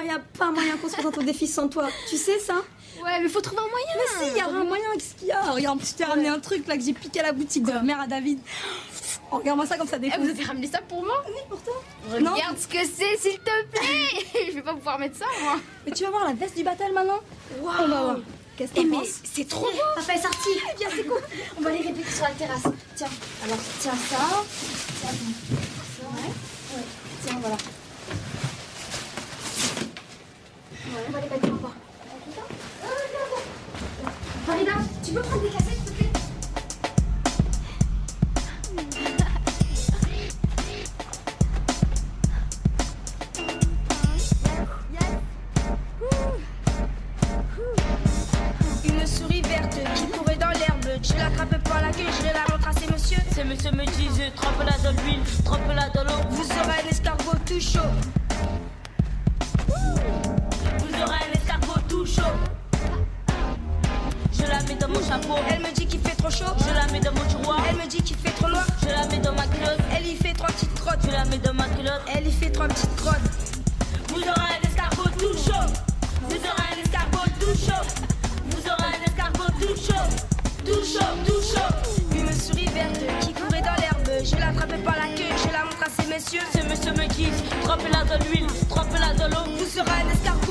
Oh, y a pas moyen qu'on se présente au défi sans toi. Tu sais ça Ouais, mais faut trouver un moyen. Mais si, y a un moyen. Qu'est-ce qu'il y a Regarde, je t'ai ramené un truc là que j'ai piqué à la boutique de la mère à David. Oh, Regarde-moi ça comme ça Eh, défonce. vous avez ramené ça pour moi Oui, pour toi. Regarde ce que c'est, s'il te plaît Je vais pas pouvoir mettre ça, moi. Mais tu vas voir la veste du battle maintenant On va voir. Qu'est-ce que Eh, mais c'est trop beau Papa est sorti. Eh bien, c'est cool. On va aller répéter sur la terrasse. Tiens, alors tiens ça. Tiens, ça. Ouais. Ouais. Tiens, voilà. Ouais, on va les mettre en bas. Farida, tu peux prendre des cassettes, s'il te plaît Une souris verte qui courait dans l'herbe. Je l'attrape par la queue, je la montre à ces messieurs me disent trempe-la dans l'huile, trempe-la dans l'eau. Vous aurez un escargot tout chaud. Elle me dit qu'il fait trop chaud. Je la mets dans mon tiroir. Elle me dit qu'il fait trop noir. Je la mets dans ma culotte. Elle y fait trois petites crottes. Je la mets dans ma culotte. Elle y fait trois petites crottes. Vous aurez un escargot tout chaud. Vous aurez un escargot tout chaud. Vous aurez un escargot tout chaud. Tout chaud, tout chaud. Une souris verte qui courait dans l'herbe. Je l'attrape par la queue, je la montre à ces messieurs. Ces messieurs me disent trempe-la dans l'huile, trempe-la dans l'eau. Vous aurez un escargot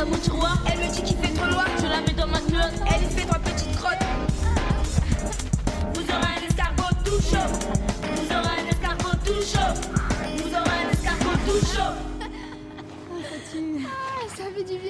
Elle me dit qu'il fait trop loin. Je la mets dans ma culotte. Elle y fait trois petites crottes. Vous aurez un escargot tout chaud. Vous aurez un escargot tout chaud. Vous aurez un escargot tout chaud. Ah, ah ça fait du bien.